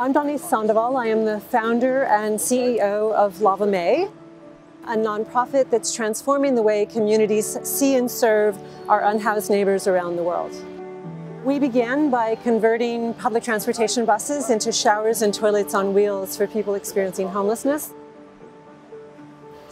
I'm Doniece Sandoval. I am the founder and CEO of Lava Mae, a nonprofit that's transforming the way communities see and serve our unhoused neighbors around the world. We began by converting public transportation buses into showers and toilets on wheels for people experiencing homelessness.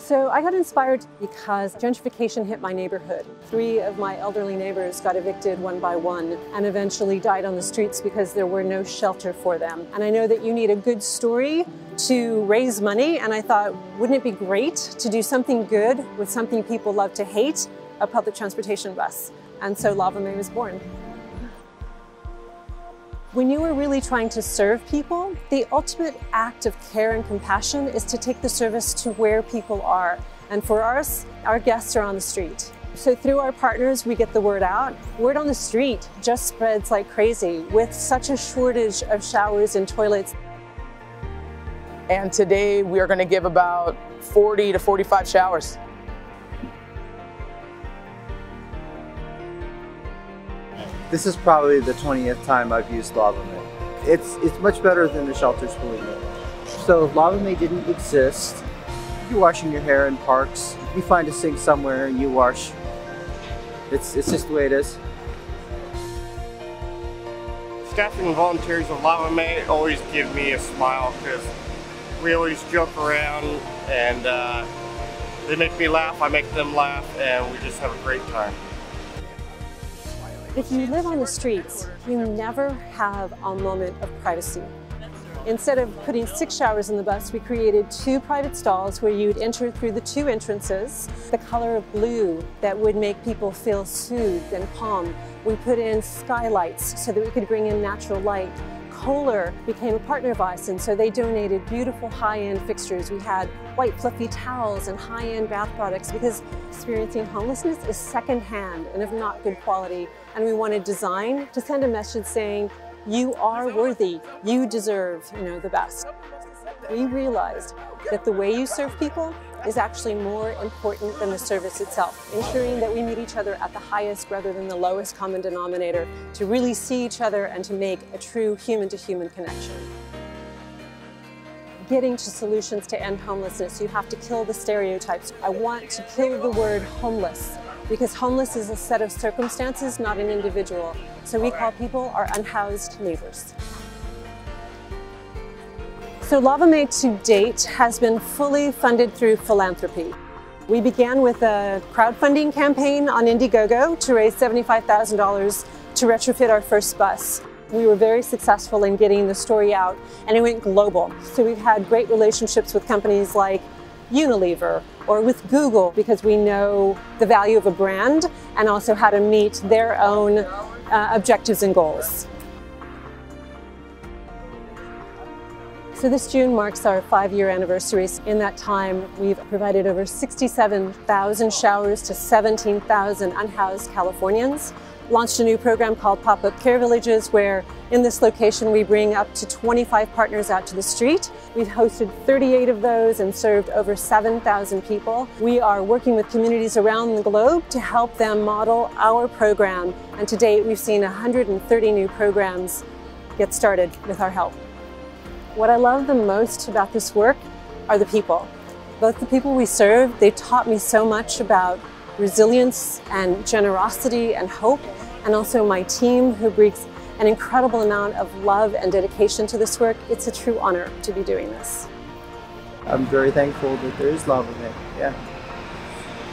So I got inspired because gentrification hit my neighborhood. Three of my elderly neighbors got evicted one by one and eventually died on the streets because there were no shelter for them. And I know that you need a good story to raise money and I thought, wouldn't it be great to do something good with something people love to hate, a public transportation bus. And so Lava Mae was born. When you are really trying to serve people, the ultimate act of care and compassion is to take the service to where people are. And for us, our guests are on the street. So through our partners, we get the word out. Word on the street just spreads like crazy with such a shortage of showers and toilets. And today we are going to give about 40 to 45 showers. This is probably the 20th time I've used Lava Mae. It's, it's much better than the shelters, believe me. So if Lava Mae didn't exist, you're washing your hair in parks, you find a sink somewhere and you wash. It's, it's just the way it is. Staffing and volunteers of Lava Mae always give me a smile because we always joke around and uh, they make me laugh, I make them laugh, and we just have a great time. If you live on the streets, you never have a moment of privacy. Instead of putting six showers in the bus, we created two private stalls where you'd enter through the two entrances, the color of blue that would make people feel soothed and calm. We put in skylights so that we could bring in natural light. Kohler became a partner of us, and so they donated beautiful high-end fixtures. We had white fluffy towels and high-end bath products because experiencing homelessness is secondhand and of not good quality. And we wanted design to send a message saying, you are worthy, you deserve you know, the best. We realized that the way you serve people is actually more important than the service itself, ensuring that we meet each other at the highest rather than the lowest common denominator to really see each other and to make a true human-to-human -human connection. Getting to solutions to end homelessness, you have to kill the stereotypes. I want to kill the word homeless because homeless is a set of circumstances, not an individual. So we call people our unhoused neighbors. So Lava Mae to date has been fully funded through philanthropy. We began with a crowdfunding campaign on Indiegogo to raise $75,000 to retrofit our first bus. We were very successful in getting the story out and it went global. So we've had great relationships with companies like Unilever or with Google because we know the value of a brand and also how to meet their own uh, objectives and goals. So this June marks our five-year anniversary. In that time, we've provided over 67,000 showers to 17,000 unhoused Californians. Launched a new program called Pop-Up Care Villages, where in this location we bring up to 25 partners out to the street. We've hosted 38 of those and served over 7,000 people. We are working with communities around the globe to help them model our program. And to date, we've seen 130 new programs get started with our help. What I love the most about this work are the people. Both the people we serve, they taught me so much about resilience and generosity and hope, and also my team who brings an incredible amount of love and dedication to this work. It's a true honor to be doing this. I'm very thankful that there is love in it. Yeah.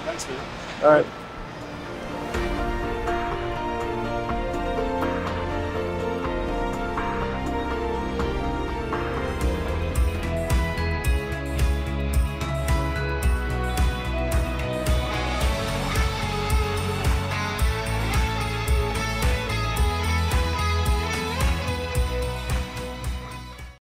Thanks, man. All right.